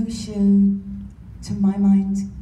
Mushu, to my mind,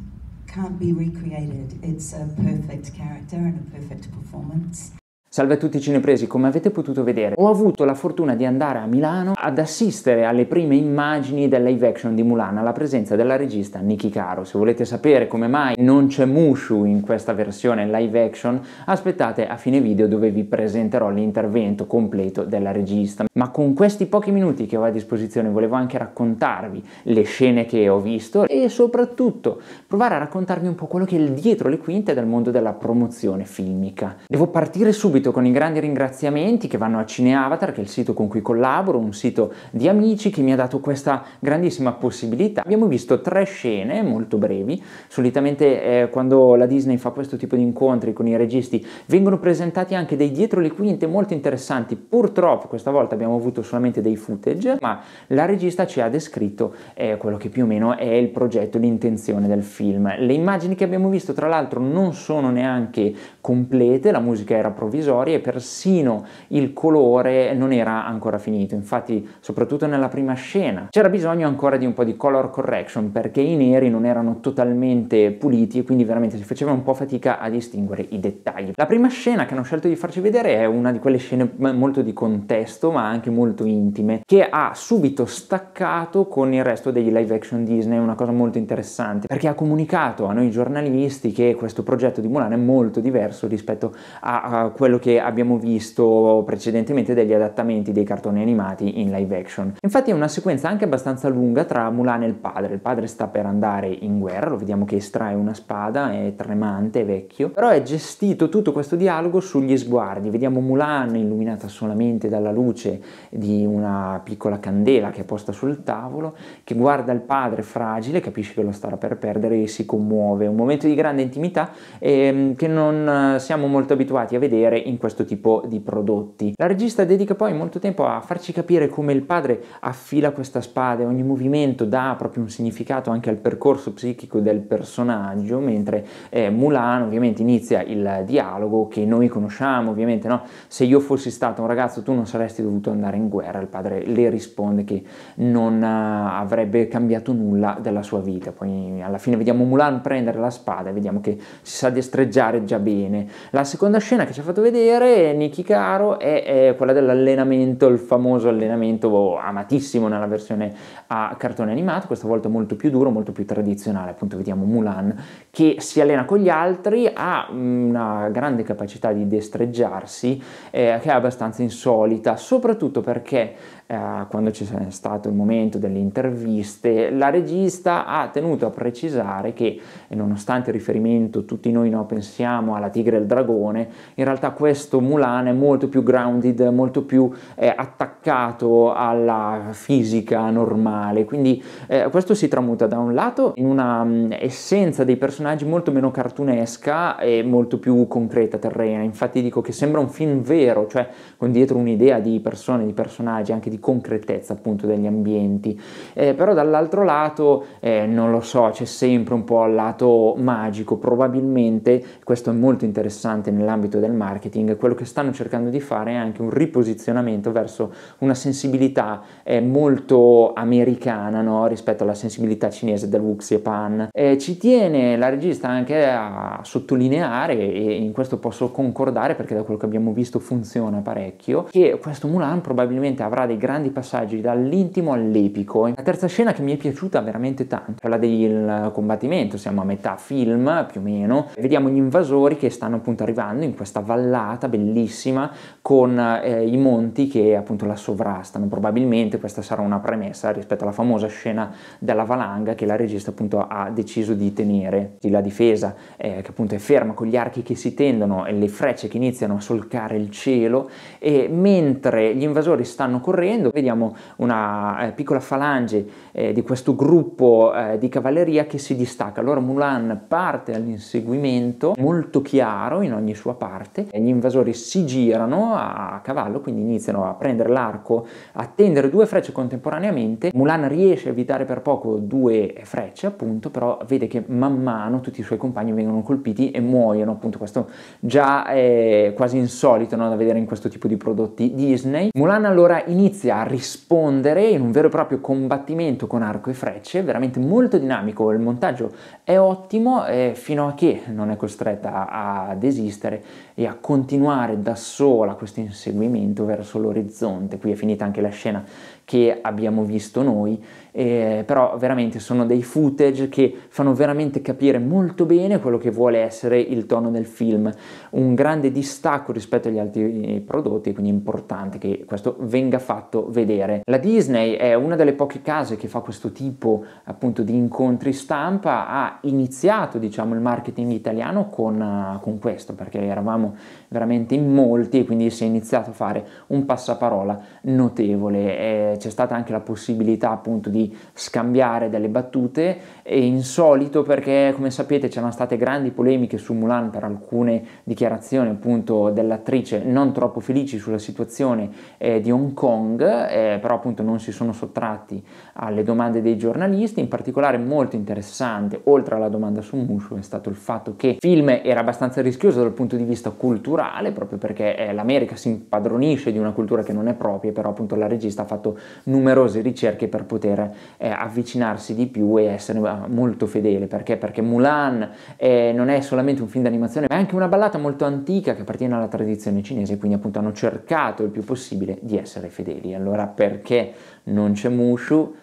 can't be recreated. It's a perfect character and a perfect performance. Salve a tutti cinepresi, come avete potuto vedere ho avuto la fortuna di andare a Milano ad assistere alle prime immagini del live action di Mulan alla presenza della regista Niki Caro. Se volete sapere come mai non c'è Mushu in questa versione live action, aspettate a fine video dove vi presenterò l'intervento completo della regista. Ma con questi pochi minuti che ho a disposizione volevo anche raccontarvi le scene che ho visto e soprattutto provare a raccontarvi un po' quello che è il dietro le quinte del mondo della promozione filmica. Devo partire subito subito con i grandi ringraziamenti che vanno a CineAvatar, che è il sito con cui collaboro, un sito di amici che mi ha dato questa grandissima possibilità. Abbiamo visto tre scene molto brevi, solitamente eh, quando la Disney fa questo tipo di incontri con i registi vengono presentati anche dei dietro le quinte molto interessanti, purtroppo questa volta abbiamo avuto solamente dei footage, ma la regista ci ha descritto eh, quello che più o meno è il progetto, l'intenzione del film. Le immagini che abbiamo visto tra l'altro non sono neanche complete, la musica era provvisoria, provvisorie e persino il colore non era ancora finito, infatti soprattutto nella prima scena c'era bisogno ancora di un po' di color correction perché i neri non erano totalmente puliti e quindi veramente si faceva un po' fatica a distinguere i dettagli. La prima scena che hanno scelto di farci vedere è una di quelle scene molto di contesto ma anche molto intime che ha subito staccato con il resto degli live action Disney, una cosa molto interessante perché ha comunicato a noi giornalisti che questo progetto di Mulan è molto diverso rispetto a, a quello quello che abbiamo visto precedentemente degli adattamenti dei cartoni animati in live action. Infatti è una sequenza anche abbastanza lunga tra Mulan e il padre. Il padre sta per andare in guerra, lo vediamo che estrae una spada, è tremante, è vecchio, però è gestito tutto questo dialogo sugli sguardi. Vediamo Mulan illuminata solamente dalla luce di una piccola candela che è posta sul tavolo, che guarda il padre fragile, capisce che lo starà per perdere e si commuove. Un momento di grande intimità eh, che non siamo molto abituati a vedere in questo tipo di prodotti. La regista dedica poi molto tempo a farci capire come il padre affila questa spada e ogni movimento dà proprio un significato anche al percorso psichico del personaggio, mentre eh, Mulan ovviamente inizia il dialogo che noi conosciamo, ovviamente no? Se io fossi stato un ragazzo tu non saresti dovuto andare in guerra, il padre le risponde che non uh, avrebbe cambiato nulla della sua vita, poi alla fine vediamo Mulan prendere la spada e vediamo che si sa destreggiare già bene. La seconda scena che ci ha fatto vedere vedere Niki Caro è, è quella dell'allenamento, il famoso allenamento amatissimo nella versione a cartone animato, questa volta molto più duro, molto più tradizionale, appunto vediamo Mulan che si allena con gli altri, ha una grande capacità di destreggiarsi eh, che è abbastanza insolita, soprattutto perché eh, quando ci è stato il momento delle interviste, la regista ha tenuto a precisare che nonostante il riferimento tutti noi no, pensiamo alla tigre e al dragone, in realtà questo Mulan è molto più grounded, molto più eh, attaccato alla fisica normale, quindi eh, questo si tramuta da un lato in una um, essenza dei personaggi molto meno cartunesca e molto più concreta, terrena, infatti dico che sembra un film vero, cioè con dietro un'idea di persone, di personaggi, anche di concretezza appunto degli ambienti, eh, però dall'altro lato eh, non lo so, c'è sempre un po' il lato magico, probabilmente questo è molto interessante nell'ambito del marketing, quello che stanno cercando di fare è anche un riposizionamento verso una sensibilità eh, molto americana no? rispetto alla sensibilità cinese del Wuxie Pan. ci tiene la regista anche a sottolineare, e in questo posso concordare perché da quello che abbiamo visto funziona parecchio, che questo Mulan probabilmente avrà dei grandi passaggi dall'intimo all'epico. La terza scena che mi è piaciuta veramente tanto, quella del combattimento, siamo a metà film più o meno, vediamo gli invasori che stanno appunto arrivando in questa vallata bellissima con eh, i monti che appunto la sovrastano. Probabilmente questa sarà una premessa rispetto alla famosa scena della valanga che la regista appunto ha deciso di tenere. La difesa eh, che appunto è ferma con gli archi che si tendono e le frecce che iniziano a solcare il cielo e mentre gli invasori stanno correndo correndo, vediamo una eh, piccola falange eh, di questo gruppo eh, di cavalleria che si distacca. Allora Mulan parte all'inseguimento molto chiaro in ogni sua parte, gli invasori si girano a, a cavallo, quindi iniziano a prendere l'arco, a tendere due frecce contemporaneamente. Mulan riesce a evitare per poco due frecce, appunto, però vede che man mano tutti i suoi compagni vengono colpiti e muoiono, appunto questo già è quasi insolito no, da vedere in questo tipo di prodotti Disney. Mulan allora inizia inizia a rispondere in un vero e proprio combattimento con arco e frecce, veramente molto dinamico, il montaggio è ottimo eh, fino a che non è costretta a, desistere e a continuare da sola questo inseguimento verso l'orizzonte. Qui è finita anche la scena che abbiamo visto noi, eh, però veramente sono dei footage che fanno veramente capire molto bene quello che vuole essere il tono del film, un grande distacco rispetto agli altri prodotti, quindi è importante che questo venga fatto vedere. La Disney è una delle poche case che fa questo tipo appunto di incontri stampa, ha iniziato diciamo il marketing italiano con, uh, con questo, perché eravamo veramente in molti e quindi si è iniziato a fare un passaparola notevole. Eh, c'è stata anche la possibilità appunto di scambiare delle battute e insolito perché come sapete c'erano state grandi polemiche su Mulan per alcune dichiarazioni appunto dell'attrice non troppo felici sulla situazione eh, di Hong Kong eh, però appunto non si sono sottratti alle domande dei giornalisti. In particolare molto interessante oltre alla domanda su Mushu è stato il fatto che il film era abbastanza rischioso dal punto di vista culturale proprio perché eh, l'America si impadronisce di una cultura che non è propria però appunto la regista ha fatto numerose ricerche per poter eh, avvicinarsi di più e essere eh, molto fedele. Perché? Perché Mulan eh, non è solamente un film d'animazione, ma è anche una ballata molto antica che appartiene alla tradizione cinese, quindi appunto hanno cercato il più possibile di essere fedeli. Allora perché non c'è Mushu?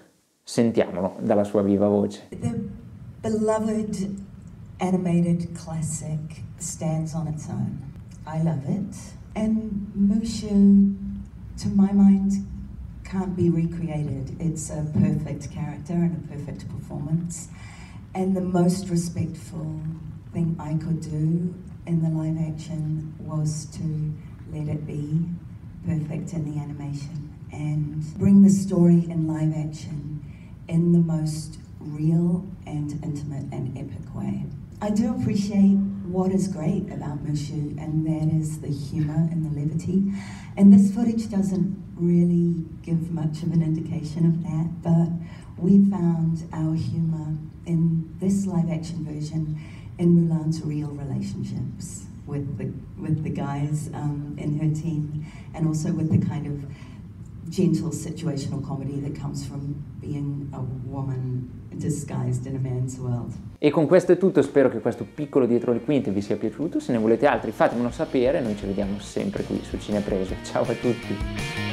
Sentiamolo dalla sua viva voce. The beloved animated classic stands on its own. I love it. And Mushu, to my mind, can't be recreated. It's a perfect character and a perfect performance. And the most respectful thing I could do in the live action was to let it be perfect in the animation and bring the story in live action in the most real and intimate and epic way. I do appreciate what is great about Mushu, and that is the humour and the levity. And this footage doesn't really give much of an indication of that, but we found our humour in this live action version in Mulan's real relationships with the with the guys um, in her team, and also with the kind of gentle situational comedy that comes from being a woman disguised in a man's world. E con questo è tutto, spero che questo piccolo dietro le quinte vi sia piaciuto, se ne volete altri fatemelo sapere, noi ci vediamo sempre qui su Cineprese. Ciao a tutti!